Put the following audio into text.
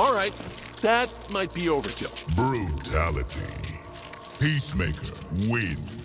All right, That might be overkill. Brutality. Peacemaker wins.